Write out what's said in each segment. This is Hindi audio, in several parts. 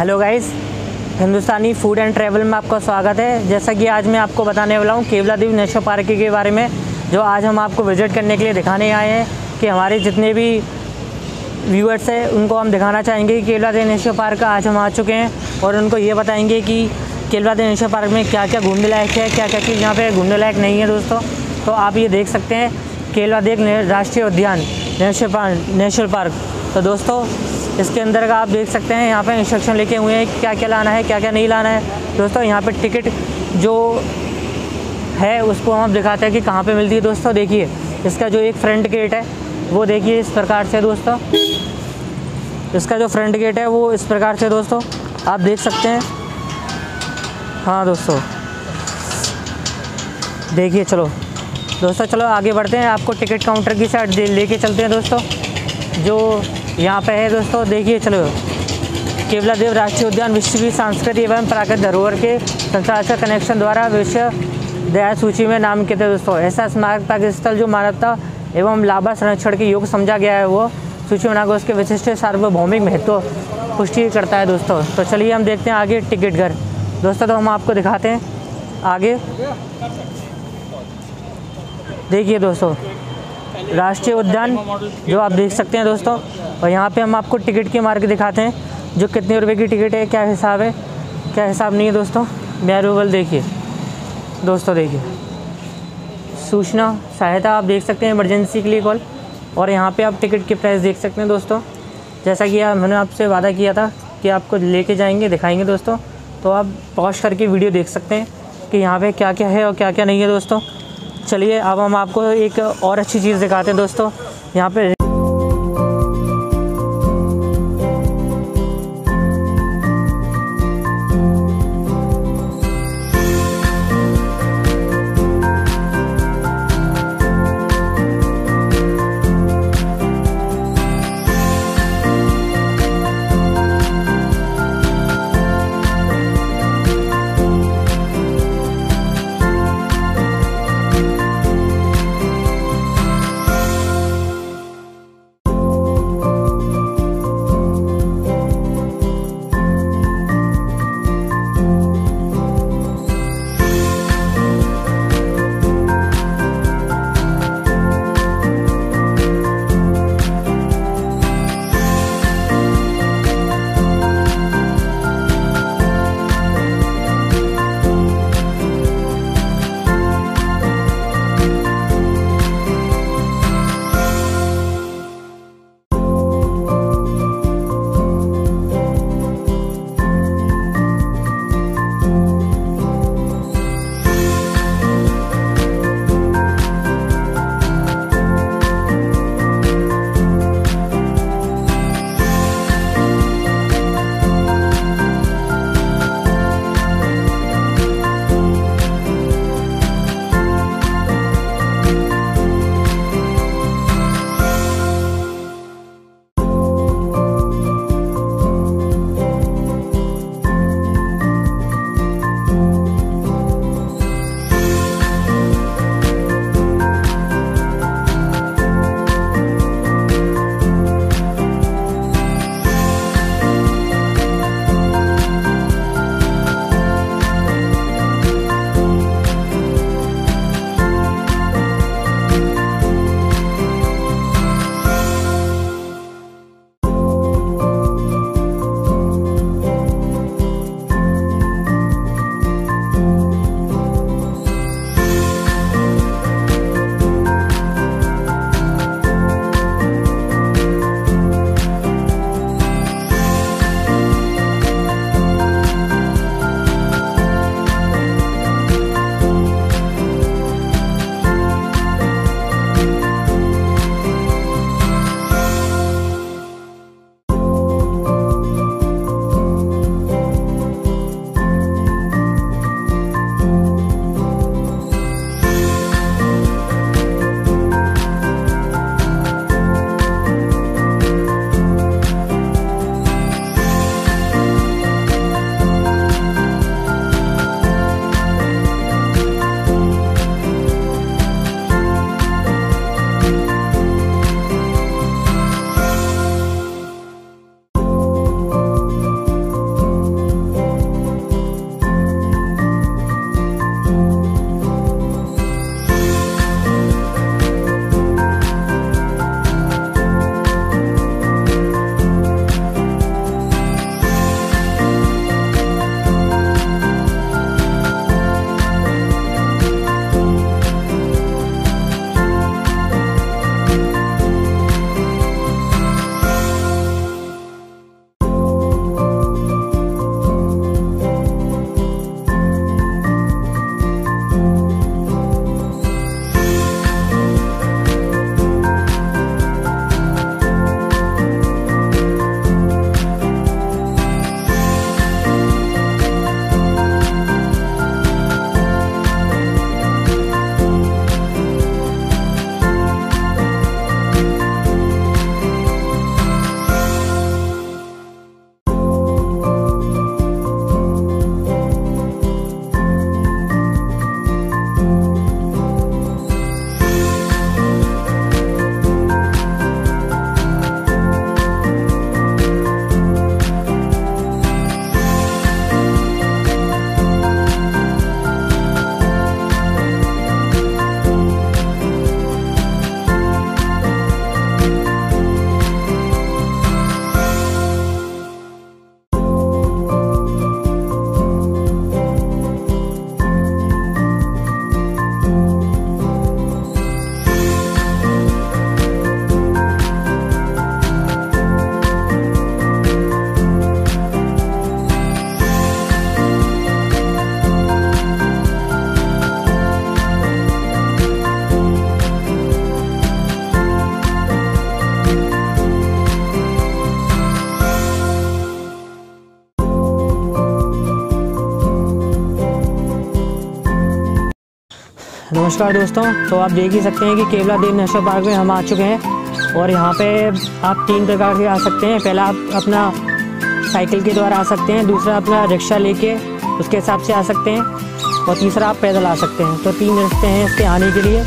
Hello guys, Hindustani food and travel में आपका स्वागत है। जैसा कि आज मैं आपको बताने वाला हूँ केवला द्वीप नेशनल पार्क के बारे में, जो आज हम आपको विज़िट करने के लिए दिखाने आए हैं कि हमारे जितने भी व्यूअर्स हैं, उनको हम दिखाना चाहेंगे कि केवला देव नेशनल पार्क आज हम आ चुके हैं और उनको ये बताएँगे कि केवला देव नेशनल पार्क में क्या क्या घूमने लायक है क्या क्या चीज़ यहाँ पे घूमने लायक नहीं है दोस्तों। तो आप ये देख सकते हैं केवला देव राष्ट्रीय उद्यान, नेशनल पार्क नेशनल पार्क। तो दोस्तों इसके अंदर का आप देख सकते हैं, यहाँ पे इंस्ट्रक्शन लिखे हुए हैं क्या क्या लाना है क्या क्या नहीं लाना है। दोस्तों, यहाँ पे टिकट जो है, उसको हम दिखाते हैं कि कहाँ पे मिलती है। दोस्तों, देखिए, इसका जो एक फ्रंट गेट है, वो देखिए इस प्रकार से दोस्तों। इसका जो फ्रंट गेट है, वो इस प्रकार से दोस्तों, आप देख सकते हैं। हाँ दोस्तों। देखिए, चलो। दोस्तों, चलो, आगे बढ़ते हैं। आपको टिकट काउंटर की साइड लेके चलते हैं, दोस्तों। जो यहाँ पे है दोस्तों, देखिए, चलो। केवला देव राष्ट्रीय उद्यान, विश्व की सांस्कृतिक एवं प्राकृतिक धरोहर के संसार कनेक्शन द्वारा विश्व दया सूची में नाम किए थे दोस्तों। ऐसा स्मारक पार्क स्थल जो मानवता एवं लाभा संरक्षण के योग समझा गया है, वो सूची बनाकर उसके विशिष्ट सार्वभौमिक महत्व पुष्टि करता है दोस्तों। तो चलिए, हम देखते हैं आगे टिकट घर। दोस्तों तो हम आपको दिखाते हैं आगे। देखिए दोस्तों, राष्ट्रीय उद्यान जो आप देख सकते हैं दोस्तों और यहाँ पे हम आपको टिकट के मार्ग दिखाते हैं, जो कितने रुपए की टिकट है, क्या हिसाब है, क्या हिसाब नहीं है दोस्तों? मैरूवल देखिए। दोस्तों देखिए। सूचना, सहायता आप देख सकते हैं इमरजेंसी के लिए कॉल, और यहाँ पे आप टिकट की प्राइस देख सकते हैं दोस्तों। जैसा कि मैंने आपसे वादा किया था कि आपको लेके जाएँगे, दिखाएँगे दोस्तों। तो आप पॉज करके वीडियो देख सकते हैं कि यहाँ पे क्या क्या है और क्या क्या नहीं है दोस्तों। चलिए, अब हम आपको एक और अच्छी चीज़ दिखाते हैं दोस्तों। यहाँ पे नमस्कार दोस्तों तो आप देख ही सकते हैं कि केवला देव नेशनल पार्क में हम आ चुके हैं और यहाँ पे आप तीन प्रकार के आ सकते हैं। पहला आप अपना साइकिल के द्वारा आ सकते हैं, दूसरा अपना रिक्शा लेके उसके हिसाब से आ सकते हैं और तीसरा आप पैदल आ सकते हैं। तो तीन रास्ते हैं इसके आने के लिए।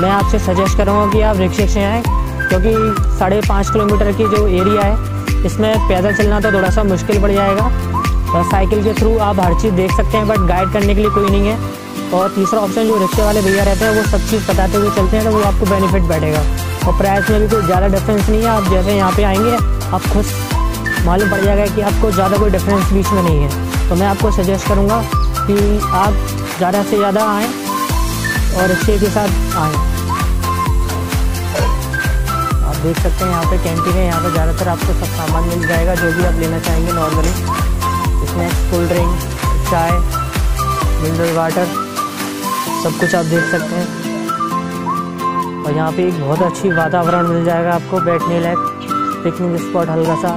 मैं आपसे सजेस्ट करूँगा कि आप रिक्शे से आएँ, क्योंकि साढ़े पाँच किलोमीटर की जो एरिया है, इसमें पैदल चलना तो थोड़ा सा मुश्किल पड़ जाएगा। और साइकिल के थ्रू आप हर चीज़ देख सकते हैं, बट गाइड करने के लिए कोई नहीं है। और तीसरा ऑप्शन जो रिक्शे वाले भैया रहते हैं, वो सब चीज़ बताते हुए चलते हैं तो वो आपको बेनिफिट बैठेगा। और प्राइस में भी कोई ज़्यादा डिफरेंस नहीं है, आप जैसे यहाँ पे आएँगे, आप खुद मालूम पड़ जाएगा कि आपको ज़्यादा कोई डिफरेंस बीच में नहीं है। तो मैं आपको सजेस्ट करूँगा कि आप ज़्यादा से ज़्यादा आएँ और रिक्शे के साथ आएँ। आप देख सकते हैं यहाँ पे कैंटीन है, यहाँ पे ज़्यादातर आपको सब सामान मिल जाएगा, जो भी आप लेना चाहेंगे नॉर्मली स्नैक्स कोल्ड ड्रिंक चाय मिनरल वाटर सब कुछ आप देख सकते हैं। और यहाँ पे एक बहुत अच्छी वातावरण मिल जाएगा आपको बैठने लायक पिकनिक स्पॉट हल्का सा।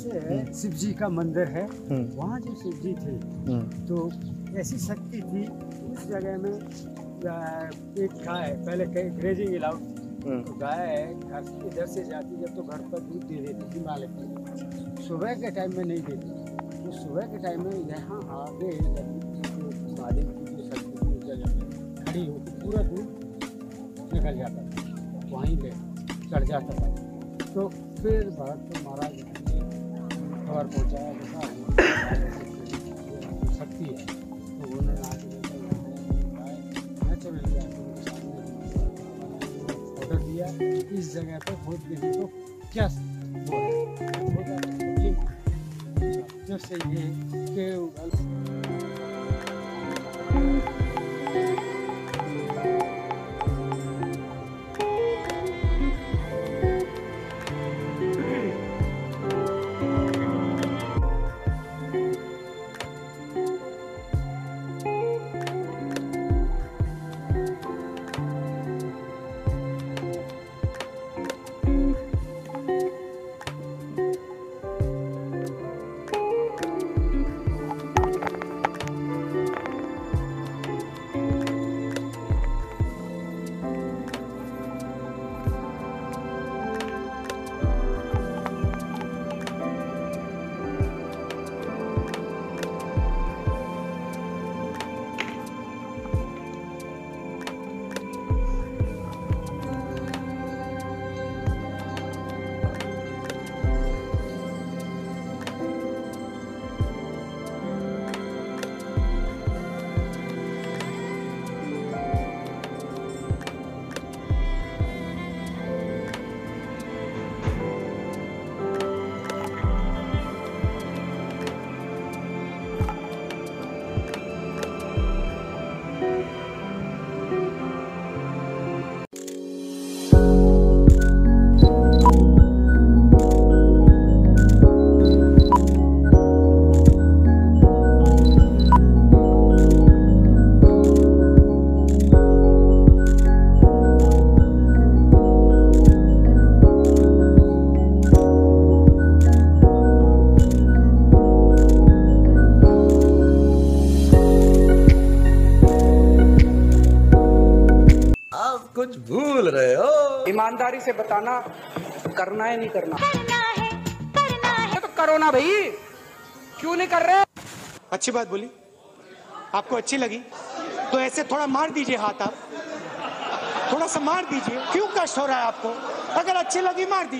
से शिव जी का मंदिर है हम्म। वहाँ जो शिव जी थे तो ऐसी शक्ति थी उस जगह में एक गाय पहले ग्रेजिंग अलाउड थी तो गाय इधर से जाती जब तो घर पर दूध दे देती थी मालिक को सुबह के टाइम में नहीं देती तो सुबह के टाइम में यहाँ आगे महादेव की जो शक्ति थी उस जगह में खड़ी होकर पूरा दूध निकल जाता था वहीं पे चढ़ जाता था। तो फिर भरत महाराज खबर पहुँचाया है तो उन्होंने सामने ऑर्डर दिया। इस जगह पर खोद देने को क्या खोदा तो ये ईमानदारी से बताना करना है नहीं करना? करना है करना है। तो करो ना भाई। क्यों नहीं कर रहे? अच्छी बात बोली। आपको अच्छी लगी। तो ऐसे थोड़ा मार दीजिए हाथ आप। थोड़ा सा मार दीजिए। क्यों कष्ट हो रहा है आपको? अगर अच्छी लगी मार दीजिए।